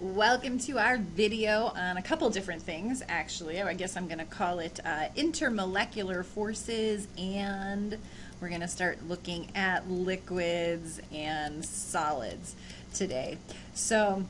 Welcome to our video on a couple different things, actually. I guess I'm going to call it uh, intermolecular forces, and we're going to start looking at liquids and solids today. So,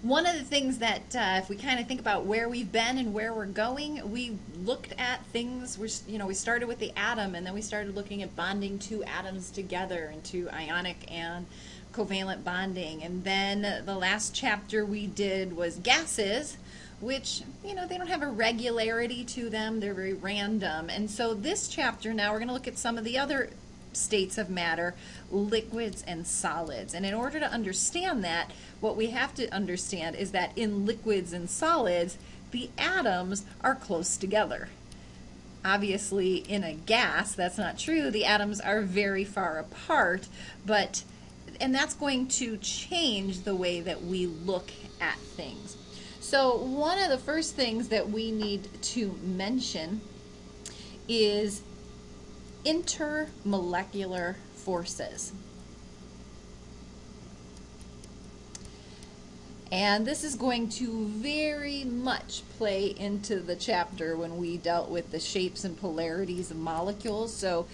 one of the things that, uh, if we kind of think about where we've been and where we're going, we looked at things. We, you know, we started with the atom, and then we started looking at bonding two atoms together into ionic and covalent bonding. And then the last chapter we did was gases, which, you know, they don't have a regularity to them, they're very random. And so this chapter now we're going to look at some of the other states of matter, liquids and solids. And in order to understand that, what we have to understand is that in liquids and solids, the atoms are close together. Obviously, in a gas, that's not true. The atoms are very far apart, but and that's going to change the way that we look at things. So, one of the first things that we need to mention is intermolecular forces. And this is going to very much play into the chapter when we dealt with the shapes and polarities of molecules. So,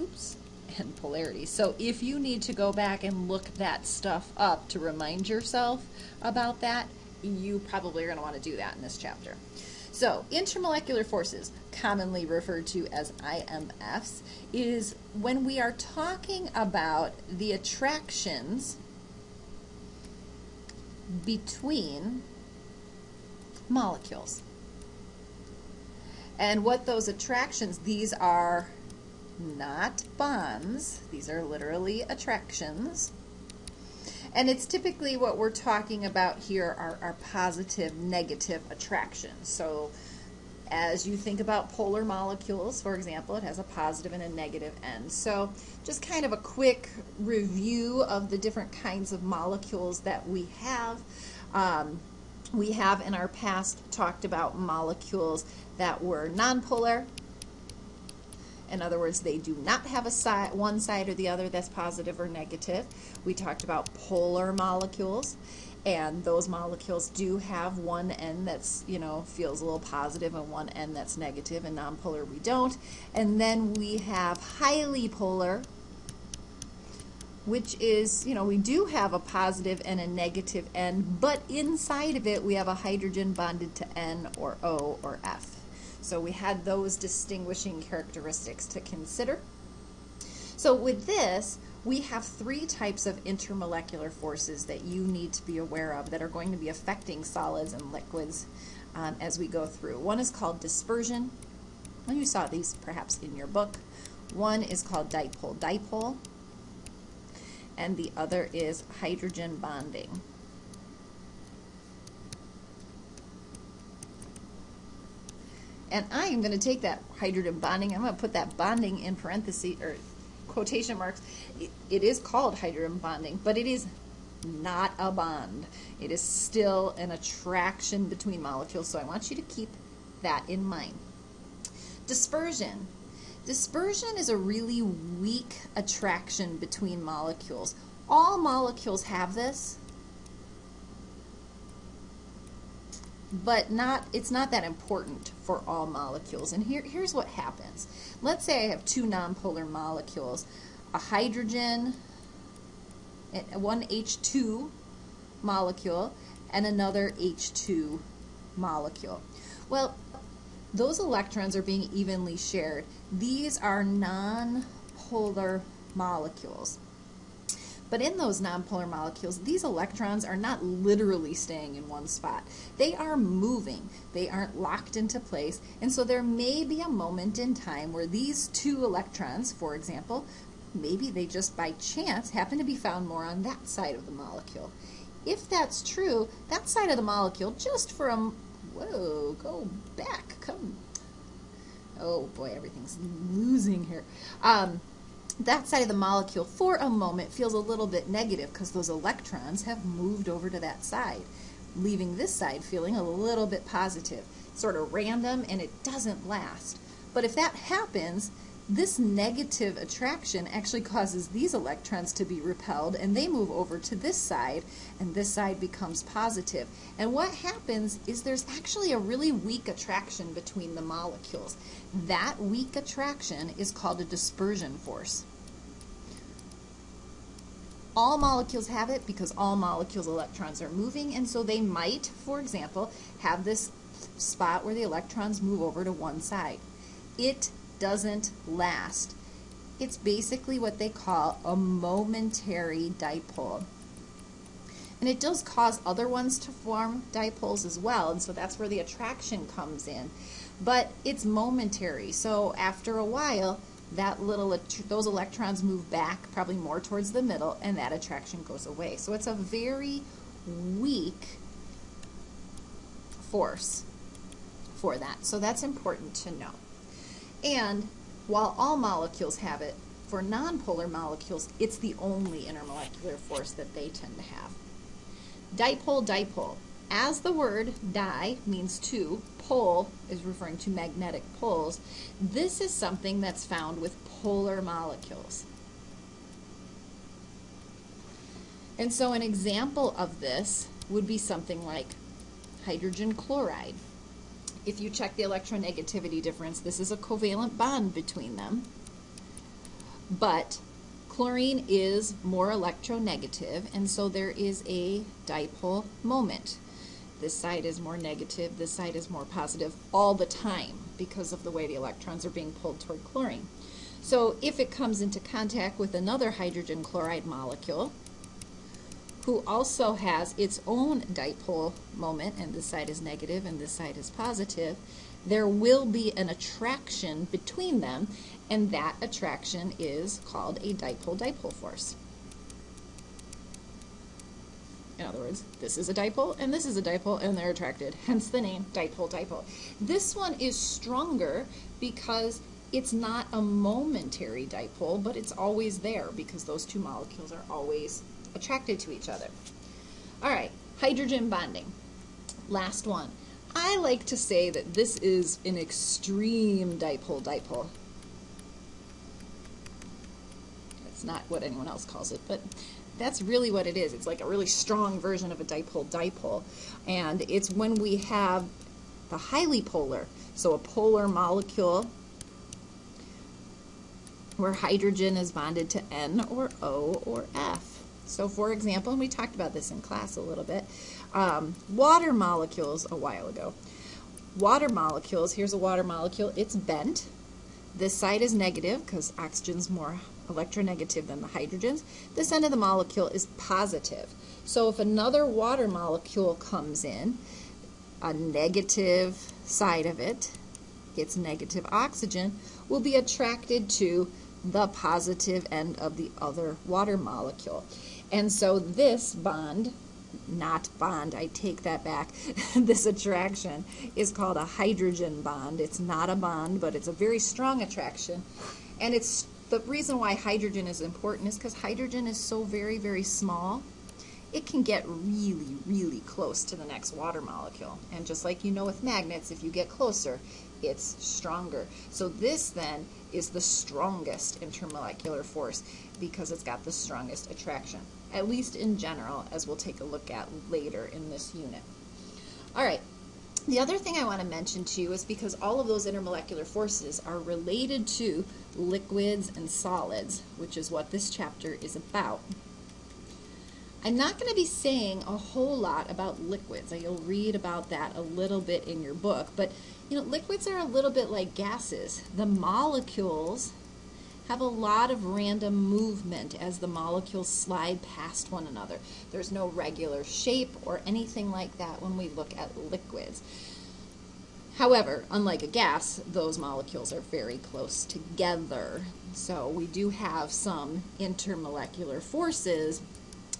oops, and polarity. So if you need to go back and look that stuff up to remind yourself about that, you probably are going to want to do that in this chapter. So, intermolecular forces, commonly referred to as IMFs, is when we are talking about the attractions between molecules. And what those attractions, these are not bonds. These are literally attractions. And it's typically what we're talking about here are, are positive, negative attractions. So as you think about polar molecules, for example, it has a positive and a negative end. So just kind of a quick review of the different kinds of molecules that we have. Um, we have in our past talked about molecules that were nonpolar, in other words, they do not have a side, one side or the other that's positive or negative. We talked about polar molecules, and those molecules do have one end that's, you know, feels a little positive and one end that's negative, and nonpolar we don't. And then we have highly polar, which is, you know, we do have a positive and a negative end, but inside of it we have a hydrogen bonded to N or O or F. So we had those distinguishing characteristics to consider. So with this, we have three types of intermolecular forces that you need to be aware of that are going to be affecting solids and liquids um, as we go through. One is called dispersion. Well, you saw these perhaps in your book. One is called dipole-dipole, and the other is hydrogen bonding. And I am going to take that hydrogen bonding, I'm going to put that bonding in parentheses or quotation marks. It, is called hydrogen bonding, but it is not a bond. It is still an attraction between molecules, so I want you to keep that in mind. Dispersion. Dispersion is a really weak attraction between molecules. All molecules have this, but not it's not that important for all molecules. And here, here's what happens. Let's say I have two nonpolar molecules, a hydrogen, one H2 molecule, and another H2 molecule. Well, those electrons are being evenly shared. These are nonpolar molecules. But in those nonpolar molecules, these electrons are not literally staying in one spot. They are moving. They aren't locked into place. And so there may be a moment in time where these two electrons, for example, maybe they just by chance happen to be found more on that side of the molecule. If that's true, that side of the molecule, just for a, whoa, go back, come, oh boy, everything's losing here. Um, that side of the molecule for a moment feels a little bit negative because those electrons have moved over to that side, leaving this side feeling a little bit positive. Sort of random and it doesn't last. But if that happens, this negative attraction actually causes these electrons to be repelled and they move over to this side and this side becomes positive. And what happens is there's actually a really weak attraction between the molecules. That weak attraction is called a dispersion force. All molecules have it because all molecules' electrons are moving and so they might, for example, have this spot where the electrons move over to one side. It doesn't last. It's basically what they call a momentary dipole. And it does cause other ones to form dipoles as well, and so that's where the attraction comes in. But it's momentary, so after a while, that little those electrons move back, probably more towards the middle, and that attraction goes away. So it's a very weak force for that. So that's important to know. And while all molecules have it, for nonpolar molecules, it's the only intermolecular force that they tend to have. Dipole, dipole. As the word di means two, pole is referring to magnetic poles, this is something that's found with polar molecules. And so an example of this would be something like hydrogen chloride if you check the electronegativity difference, this is a covalent bond between them. But chlorine is more electronegative, and so there is a dipole moment. This side is more negative, this side is more positive all the time because of the way the electrons are being pulled toward chlorine. So if it comes into contact with another hydrogen chloride molecule, who also has its own dipole moment, and this side is negative and this side is positive, there will be an attraction between them, and that attraction is called a dipole-dipole force. In other words, this is a dipole and this is a dipole and they're attracted, hence the name dipole-dipole. This one is stronger because it's not a momentary dipole, but it's always there because those two molecules are always attracted to each other. All right, hydrogen bonding. Last one. I like to say that this is an extreme dipole-dipole. It's not what anyone else calls it, but that's really what it is. It's like a really strong version of a dipole-dipole. And it's when we have the highly polar, so a polar molecule where hydrogen is bonded to N or O or F. So for example, and we talked about this in class a little bit, um, water molecules a while ago. Water molecules, here's a water molecule, it's bent. This side is negative because oxygen's more electronegative than the hydrogens. This end of the molecule is positive. So if another water molecule comes in, a negative side of it, its negative oxygen, will be attracted to the positive end of the other water molecule. And so this bond, not bond, I take that back, this attraction is called a hydrogen bond. It's not a bond, but it's a very strong attraction. And it's the reason why hydrogen is important is because hydrogen is so very, very small. It can get really, really close to the next water molecule. And just like you know with magnets, if you get closer, it's stronger. So this then is the strongest intermolecular force because it's got the strongest attraction, at least in general, as we'll take a look at later in this unit. All right, the other thing I want to mention to you is because all of those intermolecular forces are related to liquids and solids, which is what this chapter is about. I'm not going to be saying a whole lot about liquids. You'll read about that a little bit in your book, but you know, liquids are a little bit like gases. The molecules have a lot of random movement as the molecules slide past one another. There's no regular shape or anything like that when we look at liquids. However, unlike a gas, those molecules are very close together. So we do have some intermolecular forces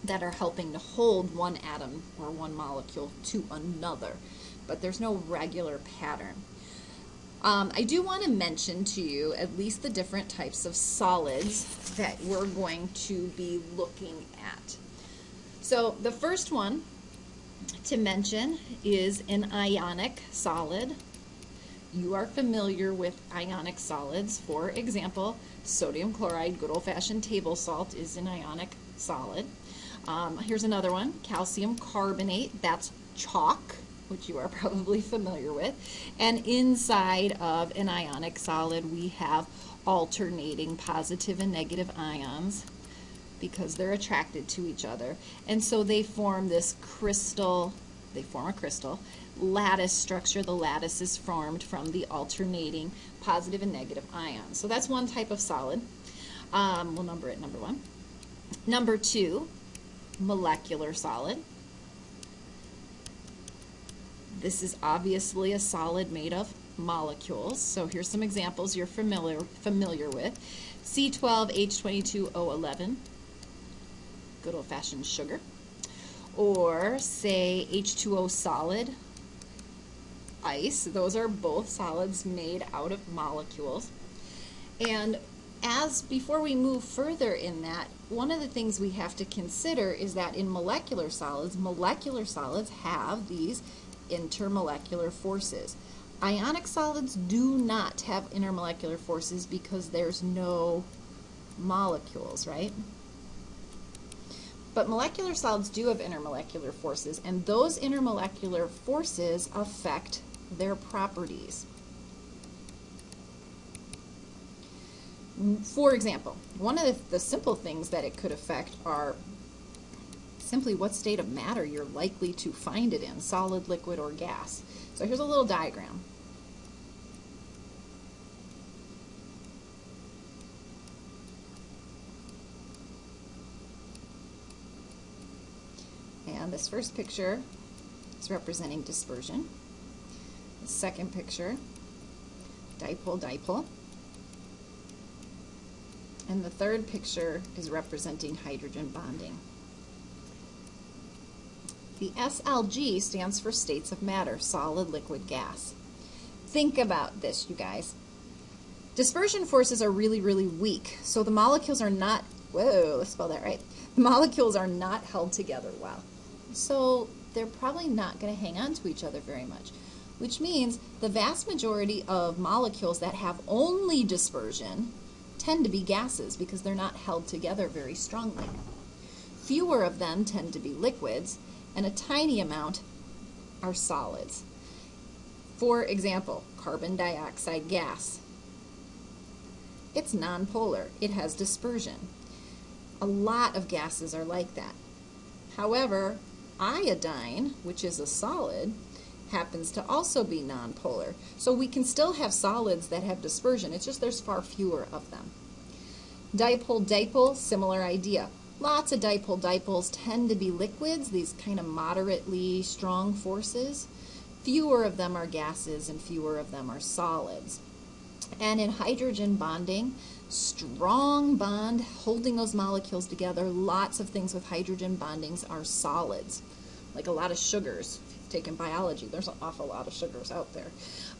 that are helping to hold one atom or one molecule to another, but there's no regular pattern. Um, I do want to mention to you at least the different types of solids that we're going to be looking at. So the first one to mention is an ionic solid. you are familiar with ionic solids. For example, sodium chloride, good old-fashioned table salt, is an ionic solid. Um, here's another one, calcium carbonate, that's chalk, which you are probably familiar with. And inside of an ionic solid, we have alternating positive and negative ions because they're attracted to each other. And so they form this crystal, they form a crystal, lattice structure. The lattice is formed from the alternating positive and negative ions. So that's one type of solid. Um, we'll number it number one. Number two, molecular solid. This is obviously a solid made of molecules. So here's some examples you're familiar familiar with. C12H22O11, good old-fashioned sugar. Or say H2O solid, ice. Those are both solids made out of molecules. And as before we move further in that, one of the things we have to consider is that in molecular solids, molecular solids have these intermolecular forces. Ionic solids do not have intermolecular forces because there's no molecules, right? But molecular solids do have intermolecular forces, and those intermolecular forces affect their properties. For example, one of the, the, simple things that it could affect are simply what state of matter you're likely to find it in, solid, liquid, or gas. So here's a little diagram. And this first picture is representing dispersion. The second picture, dipole, dipole. And the third picture is representing hydrogen bonding. The SLG stands for states of matter, solid, liquid, gas. Think about this, you guys. Dispersion forces are really, really weak, so the molecules are not, whoa, let's spell that right. The molecules are not held together well. So they're probably not going to hang on to each other very much which means the vast majority of molecules that have only dispersion tend to be gases because they're not held together very strongly. Fewer of them tend to be liquids, and a tiny amount are solids. For example, carbon dioxide gas. It's nonpolar. It has dispersion. A lot of gases are like that. However, iodine, which is a solid, happens to also be nonpolar. So we can still have solids that have dispersion, it's just there's far fewer of them. Dipole-dipole, similar idea. Lots of dipole-dipoles tend to be liquids, these kind of moderately strong forces. Fewer of them are gases and fewer of them are solids. And in hydrogen bonding, strong bond holding those molecules together, lots of things with hydrogen bondings are solids, like a lot of sugars taken biology, there's an awful lot of sugars out there.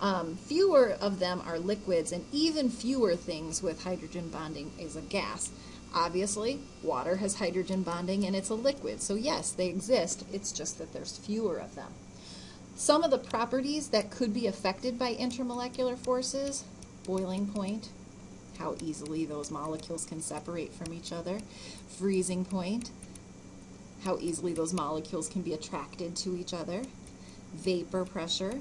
Um, fewer of them are liquids, and even fewer things with hydrogen bonding is a gas. Obviously, water has hydrogen bonding and it's a liquid, so yes, they exist, it's just that there's fewer of them. Some of the properties that could be affected by intermolecular forces, boiling point, how easily those molecules can separate from each other, freezing point, how easily those molecules can be attracted to each other, vapor pressure,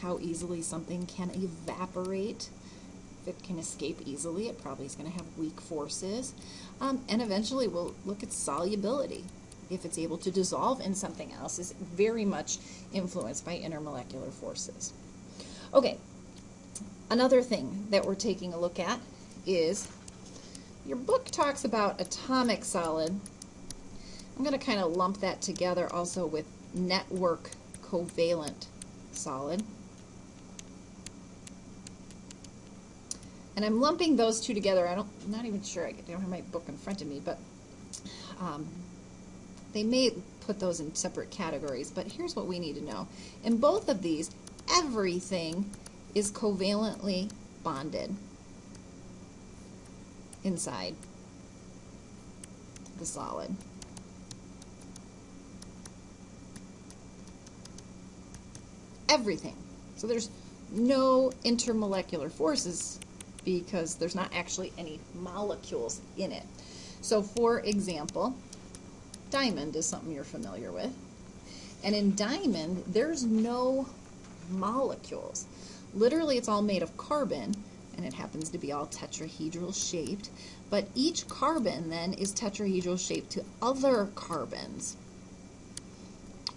how easily something can evaporate. If it can escape easily, it probably is going to have weak forces. Um, and eventually we'll look at solubility. If it's able to dissolve in something else is very much influenced by intermolecular forces. Okay, another thing that we're taking a look at is your book talks about atomic solid. I'm going to kind of lump that together also with network covalent solid. And I'm lumping those two together. I don't, I'm not even sure. I don't have my book in front of me, but um, they may put those in separate categories. But here's what we need to know. In both of these, everything is covalently bonded inside the solid. everything. So there's no intermolecular forces because there's not actually any molecules in it. So for example, diamond is something you're familiar with. And in diamond, there's no molecules. Literally, it's all made of carbon, and it happens to be all tetrahedral shaped. But each carbon then is tetrahedral shaped to other carbons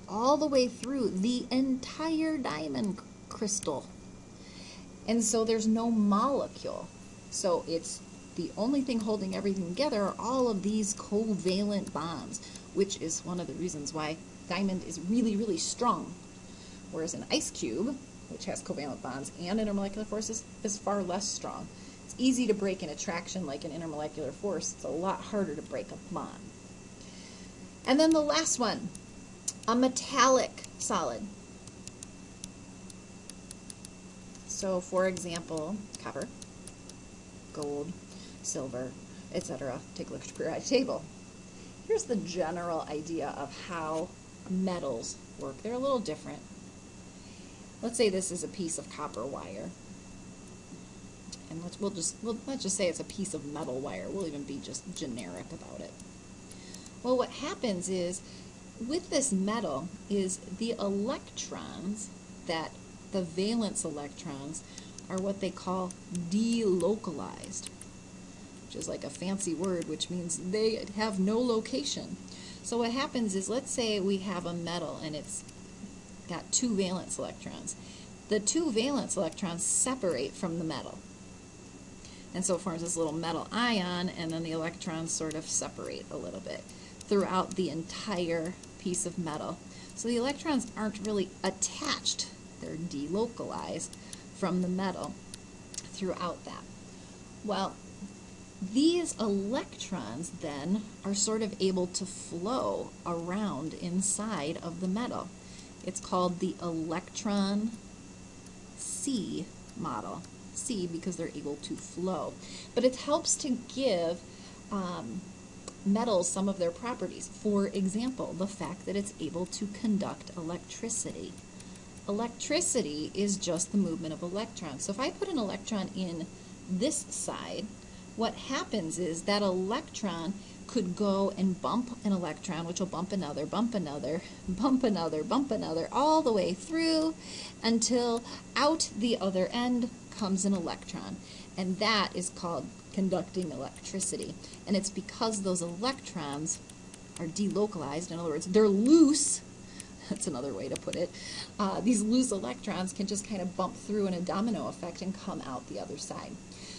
all the way through the entire diamond crystal. And so there's no molecule. So it's the only thing holding everything together are all of these covalent bonds, which is one of the reasons why diamond is really, really strong. Whereas an ice cube, which has covalent bonds and intermolecular forces, is far less strong. It's easy to break an attraction like an intermolecular force. It's a lot harder to break a bond. And then the last one, a metallic solid. So for example, copper, gold, silver, etc. Take a look at your periodic table. Here's the general idea of how metals work. They're a little different. Let's say this is a piece of copper wire. And let's we'll just we'll, let's just say it's a piece of metal wire. We'll even be just generic about it. Well, what happens is with this metal is the electrons that the valence electrons are what they call delocalized, which is like a fancy word which means they have no location. So what happens is let's say we have a metal and it's got two valence electrons. The two valence electrons separate from the metal. And so it forms this little metal ion and then the electrons sort of separate a little bit throughout the entire piece of metal. So the electrons aren't really attached, they're delocalized from the metal throughout that. Well, these electrons then are sort of able to flow around inside of the metal. It's called the electron sea model. sea because they're able to flow. But it helps to give um, metals some of their properties. For example, the fact that it's able to conduct electricity. Electricity is just the movement of electrons. So if I put an electron in this side, what happens is that electron could go and bump an electron, which will bump another, bump another, bump another, bump another, all the way through until out the other end comes an electron. And that is called conducting electricity. And it's because those electrons are delocalized, in other words, they're loose. That's another way to put it. Uh, these loose electrons can just kind of bump through in a domino effect and come out the other side.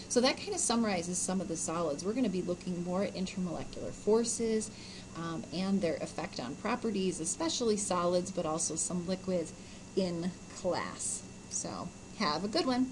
So that kind of summarizes some of the solids. We're going to be looking more at intermolecular forces um, and their effect on properties, especially solids, but also some liquids in class. So have a good one.